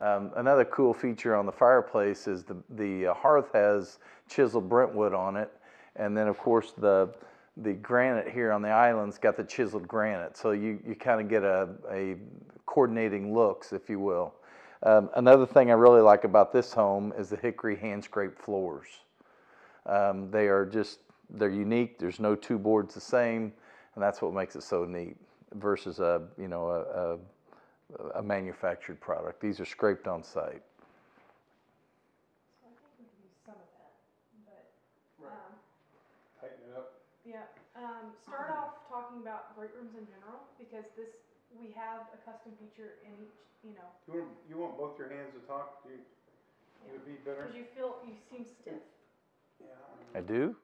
Um, another cool feature on the fireplace is the, the uh, hearth has chiseled Brentwood on it. And then, of course, the, the granite here on the island's got the chiseled granite. So you, you kind of get a, a coordinating looks, if you will. Um, another thing I really like about this home is the hickory hand scraped floors. Um, they are just, they're unique. There's no two boards the same. And that's what makes it so neat versus a, you know, a, a a manufactured product. These are scraped on site. So I think we could use some of that, but, Right. um, Tighten it up. yeah, um, start off talking about great rooms in general, because this, we have a custom feature in each, you know, You want, you want both your hands to talk? You, you would be better? cause you feel, you seem stiff. Yeah. I do?